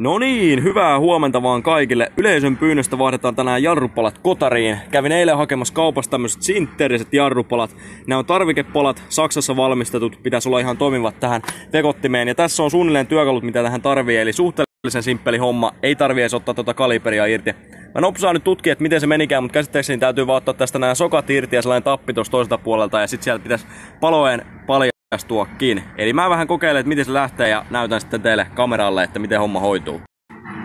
No niin, hyvää huomenta vaan kaikille. Yleisön pyynnöstä vaihdetaan tänään jarrupalat kotariin. Kävin eilen hakemassa kaupasta tämmöiset sinteeriset jarrupalat. Nämä on tarvikepalat, Saksassa valmistetut, pitäisi olla ihan toimivat tähän vekottimeen. Ja tässä on suunnilleen työkalut, mitä tähän tarvii, eli suhteellisen simppeli homma. Ei tarvii edes ottaa tuota kaliberia irti. Mä nopsaan nyt tutkia, että miten se menikään, mutta käsittääkseni täytyy vaan ottaa tästä nämä sokat irti ja sellainen tappi tuosta toiselta puolelta. Ja sitten siellä pitäisi palojen paljon paljastuakin. Eli mä vähän kokeilen, että miten se lähtee ja näytän sitten teille kameralle, että miten homma hoituu.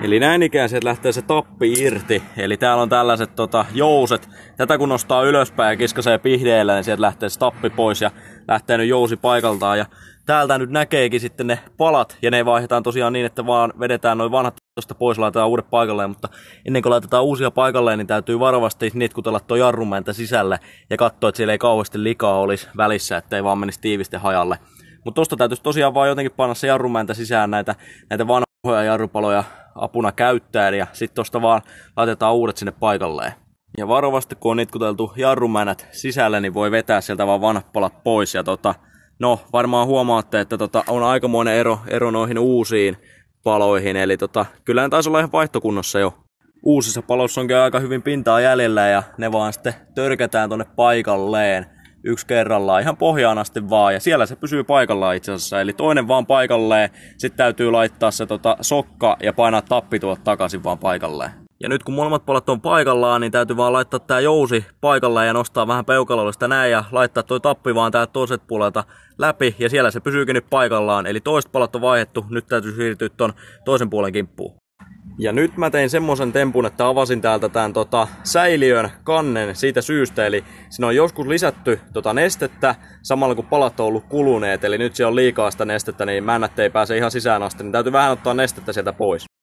Eli näin ikään sieltä lähtee se tappi irti. Eli täällä on tällaiset tota, jouset. Tätä kun nostaa ylöspäin ja kiskasee pihdeellä, niin sieltä lähtee se tappi pois ja lähtee nyt jousi paikaltaan. Ja täältä nyt näkeekin sitten ne palat ja ne vaihdetaan tosiaan niin, että vaan vedetään noin vanhat tuosta pois, laitetaan uudet paikalleen, mutta ennen kuin laitetaan uusia paikalleen, niin täytyy varovasti nitkutella tuo jarrumentä sisälle ja katsoa, että siellä ei kauheasti likaa olisi välissä, ettei vaan menisi tiivisten hajalle. Mutta tosta täytyisi tosiaan vaan jotenkin panna se jarrumentä sisään näitä, näitä vanhoja jarrupaloja apuna käyttäen ja sitten tosta vaan laitetaan uudet sinne paikalleen. Ja varovasti kun on nitkuteltu jarrumänät sisälle, niin voi vetää sieltä vaan vanhat palat pois. Ja tota, no varmaan huomaatte, että tota, on aikamoinen ero, ero noihin uusiin paloihin. Eli tota, kyllä ne taisi olla ihan vaihtokunnossa jo. Uusissa paloissa onkin aika hyvin pintaa jäljellä ja ne vaan sitten törkätään tonne paikalleen yksi kerrallaan ihan pohjaan asti vaan ja siellä se pysyy paikallaan itse asiassa. Eli toinen vaan paikalleen, sitten täytyy laittaa se tota, sokka ja painaa tappi tuot takaisin vaan paikalleen. Ja nyt kun molemmat palat on paikallaan, niin täytyy vaan laittaa tää jousi paikalleen ja nostaa vähän peukaloista näin ja laittaa toi tappi vaan täältä toiset puolelta läpi ja siellä se pysyykin nyt paikallaan. Eli toiset palat on vaihdettu, nyt täytyy siirtyä ton toisen puolen kimppuun. Ja nyt mä tein semmoisen tempun, että avasin täältä tämän tota, säiliön kannen siitä syystä, eli siinä on joskus lisätty tota nestettä samalla kun palat on ollut kuluneet, eli nyt siellä on liikaa sitä nestettä, niin männät ei pääse ihan sisään asti, niin täytyy vähän ottaa nestettä sieltä pois.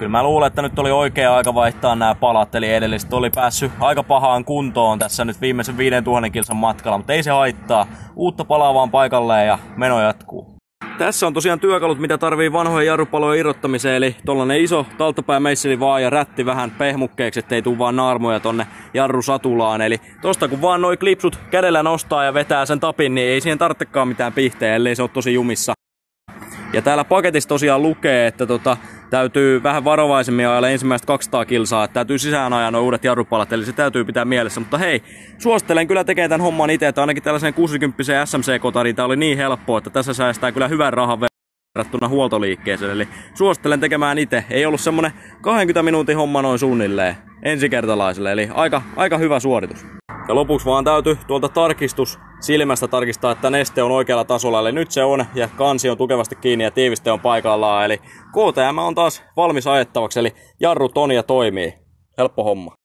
Kyllä mä luulen, että nyt oli oikea aika vaihtaa nämä palat, eli edelliset oli päässyt aika pahaan kuntoon tässä nyt viimeisen 5000 kilsan matkalla, mutta ei se haittaa. Uutta palaa vaan paikalleen ja meno jatkuu. Tässä on tosiaan työkalut, mitä tarvii vanhojen jarrupalojen irrottamiseen, eli tollanen iso talttapäämeisseli vaan ja rätti vähän pehmukkeeksi, ettei tuu vaan naarmoja tonne jarrusatulaan. Eli tosta kun vaan noi klipsut kädellä nostaa ja vetää sen tapin, niin ei siihen tarvitsekaan mitään pihteä, ellei se ole tosi jumissa. Ja täällä paketissa tosiaan lukee, että tota, täytyy vähän varovaisemmin ajalla ensimmäistä 200 kilsaa, että täytyy sisään ajaa nuo uudet jarrupalat, eli se täytyy pitää mielessä. Mutta hei, suosittelen kyllä tekemään tämän homman itse, että ainakin tällaisen 60 SMC-kotariin tämä oli niin helppo, että tässä säästää kyllä hyvän rahan verrattuna huoltoliikkeeseen. Eli suosittelen tekemään itse. Ei ollut semmonen 20 minuutin homma noin suunnilleen ensikertalaiselle, eli aika, aika hyvä suoritus. Ja lopuksi vaan täytyy tuolta tarkistus silmästä tarkistaa, että neste on oikealla tasolla. Eli nyt se on ja kansi on tukevasti kiinni ja tiiviste on paikallaan. Eli KTM on taas valmis ajettavaksi, eli jarrut on ja toimii. Helppo homma.